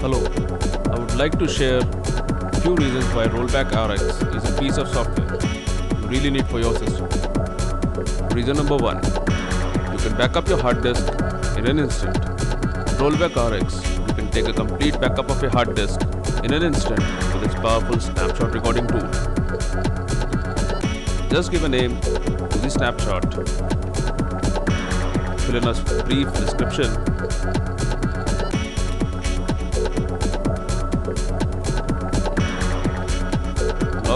Hello, I would like to share few reasons why Rollback RX is a piece of software you really need for your system. Reason number one, you can back up your hard disk in an instant. Rollback RX, you can take a complete backup of your hard disk in an instant with its powerful snapshot recording tool. Just give a name to the snapshot, fill in a brief description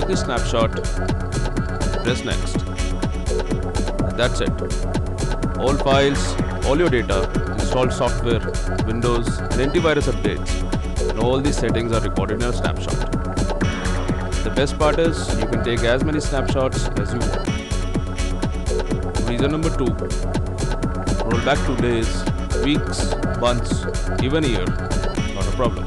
Log the snapshot, press next. And that's it. All files, all your data, installed software, Windows, and antivirus updates, and all these settings are recorded in a snapshot. The best part is you can take as many snapshots as you want. Reason number two roll back to days, weeks, months, even a year, not a problem.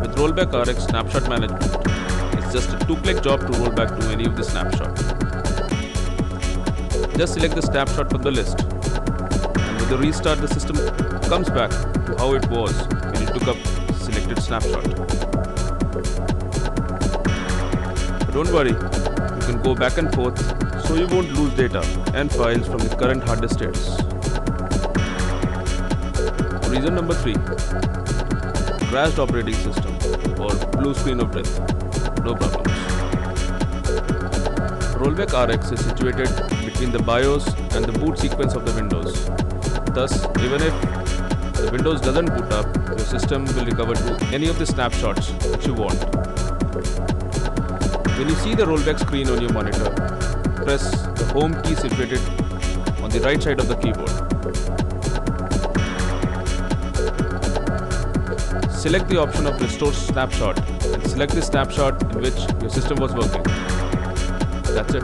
With Rollback RX Snapshot Management, it's just a two-click job to roll back to any of the snapshots. Just select the snapshot from the list. And with the restart, the system comes back to how it was when you took up selected snapshot. But don't worry, you can go back and forth so you won't lose data and files from the current hard disk status. Reason number three crashed operating system or blue screen of death. No problems. Rollback RX is situated between the BIOS and the boot sequence of the Windows. Thus, even if the Windows doesn't boot up, your system will recover to any of the snapshots that you want. When you see the rollback screen on your monitor, press the home key situated on the right side of the keyboard. Select the option of Restore Snapshot and select the snapshot in which your system was working. That's it.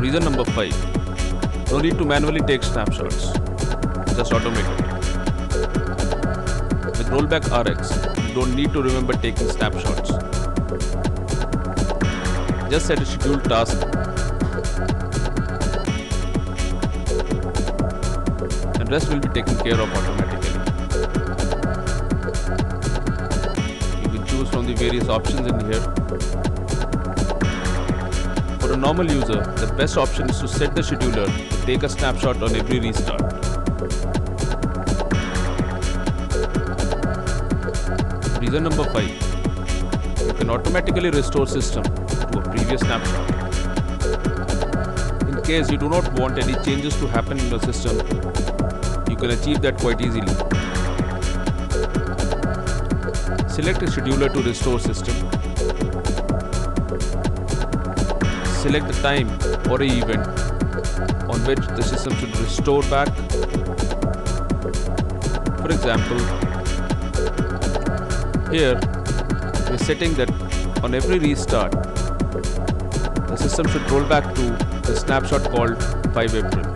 Reason number 5. No need to manually take snapshots. Just automate it. With Rollback RX, you don't need to remember taking snapshots. Just set a scheduled task and rest will be taken care of automatically. Choose from the various options in here. For a normal user, the best option is to set the scheduler to take a snapshot on every restart. Reason number 5. You can automatically restore system to a previous snapshot. In case you do not want any changes to happen in your system, you can achieve that quite easily. Select a scheduler to restore system. Select the time or a event on which the system should restore back. For example, here we're setting that on every restart, the system should roll back to the snapshot called 5 April.